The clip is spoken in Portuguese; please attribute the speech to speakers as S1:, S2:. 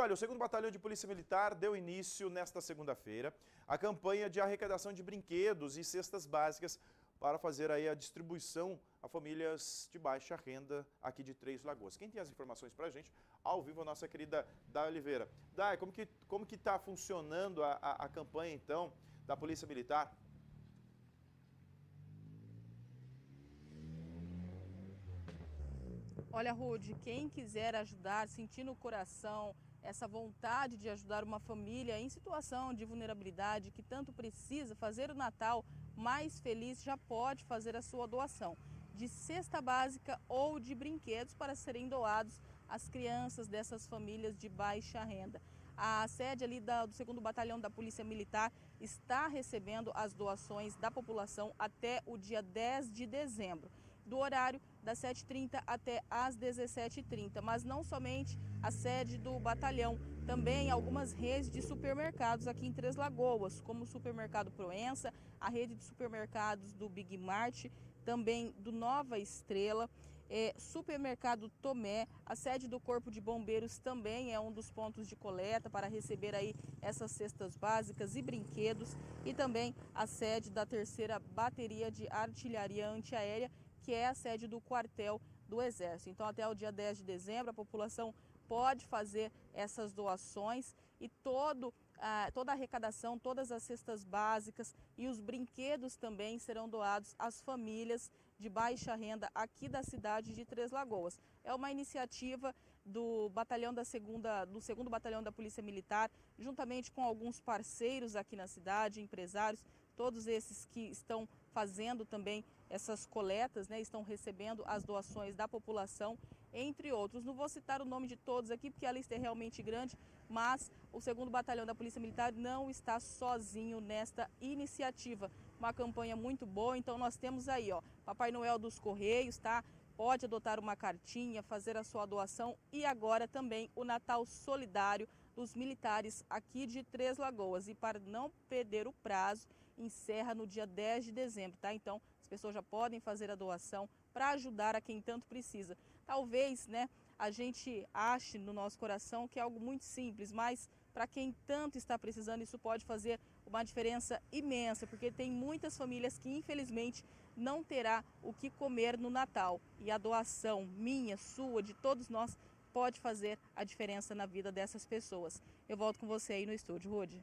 S1: olha, o 2 Batalhão de Polícia Militar deu início nesta segunda-feira a campanha de arrecadação de brinquedos e cestas básicas para fazer aí a distribuição a famílias de baixa renda aqui de Três Lagoas. Quem tem as informações para a gente, ao vivo, a nossa querida Dai Oliveira. Dai, como que como que está funcionando a, a, a campanha, então, da Polícia Militar?
S2: Olha, Rude, quem quiser ajudar, sentir no coração essa vontade de ajudar uma família em situação de vulnerabilidade que tanto precisa fazer o Natal mais feliz, já pode fazer a sua doação de cesta básica ou de brinquedos para serem doados às crianças dessas famílias de baixa renda. A sede ali do 2 Batalhão da Polícia Militar está recebendo as doações da população até o dia 10 de dezembro do horário das 7h30 até às 17h30. Mas não somente a sede do batalhão, também algumas redes de supermercados aqui em Três Lagoas, como o Supermercado Proença, a rede de supermercados do Big Mart, também do Nova Estrela, é, Supermercado Tomé, a sede do Corpo de Bombeiros também é um dos pontos de coleta para receber aí essas cestas básicas e brinquedos e também a sede da terceira bateria de artilharia antiaérea que é a sede do quartel do Exército. Então, até o dia 10 de dezembro, a população pode fazer essas doações e todo, ah, toda a arrecadação, todas as cestas básicas e os brinquedos também serão doados às famílias de baixa renda aqui da cidade de Três Lagoas. É uma iniciativa do batalhão da segunda, do segundo batalhão da Polícia Militar, juntamente com alguns parceiros aqui na cidade, empresários, todos esses que estão fazendo também essas coletas, né, estão recebendo as doações da população, entre outros. Não vou citar o nome de todos aqui, porque a lista é realmente grande, mas o segundo Batalhão da Polícia Militar não está sozinho nesta iniciativa. Uma campanha muito boa, então nós temos aí, ó, Papai Noel dos Correios, tá? Pode adotar uma cartinha, fazer a sua doação e agora também o Natal Solidário dos militares aqui de Três Lagoas. E para não perder o prazo, encerra no dia 10 de dezembro, tá? Então, as pessoas já podem fazer a doação para ajudar a quem tanto precisa. Talvez, né, a gente ache no nosso coração que é algo muito simples, mas para quem tanto está precisando, isso pode fazer uma diferença imensa, porque tem muitas famílias que infelizmente não terá o que comer no Natal. E a doação minha, sua, de todos nós pode fazer a diferença na vida dessas pessoas. Eu volto com você aí no estúdio, Rude.